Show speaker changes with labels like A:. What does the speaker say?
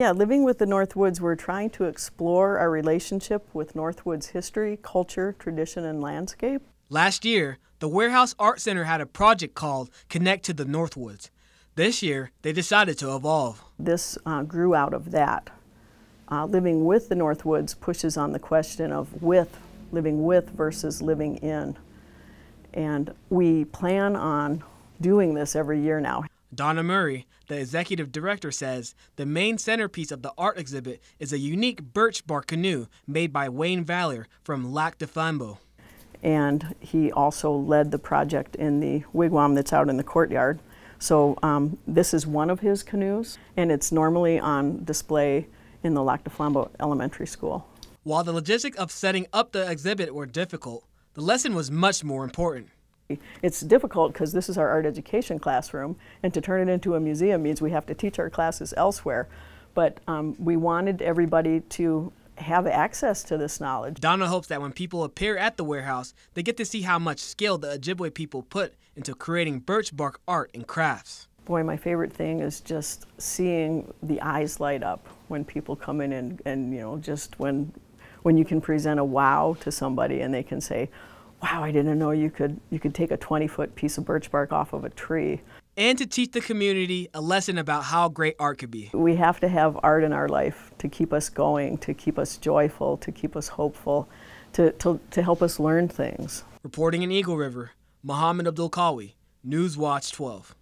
A: Yeah, living with the Northwoods, we're trying to explore our relationship with Northwoods history, culture, tradition, and landscape.
B: Last year, the Warehouse Art Center had a project called Connect to the Northwoods. This year, they decided to evolve.
A: This uh, grew out of that. Uh, living with the Northwoods pushes on the question of with, living with versus living in. And we plan on doing this every year now.
B: Donna Murray, the executive director, says the main centerpiece of the art exhibit is a unique birch bark canoe made by Wayne Valliere from Lac du Flambeau.
A: And he also led the project in the wigwam that's out in the courtyard. So um, this is one of his canoes, and it's normally on display in the Lac du Flambeau Elementary School.
B: While the logistics of setting up the exhibit were difficult, the lesson was much more important.
A: It's difficult because this is our art education classroom, and to turn it into a museum means we have to teach our classes elsewhere. But um, we wanted everybody to have access to this knowledge.
B: Donna hopes that when people appear at the warehouse, they get to see how much skill the Ojibwe people put into creating birch bark art and crafts.
A: Boy, my favorite thing is just seeing the eyes light up when people come in and, and you know, just when, when you can present a wow to somebody and they can say, wow, I didn't know you could, you could take a 20 foot piece of birch bark off of a tree.
B: And to teach the community a lesson about how great art could be.
A: We have to have art in our life to keep us going, to keep us joyful, to keep us hopeful, to, to, to help us learn things.
B: Reporting in Eagle River, Muhammad Abdul Kawi, News Watch 12.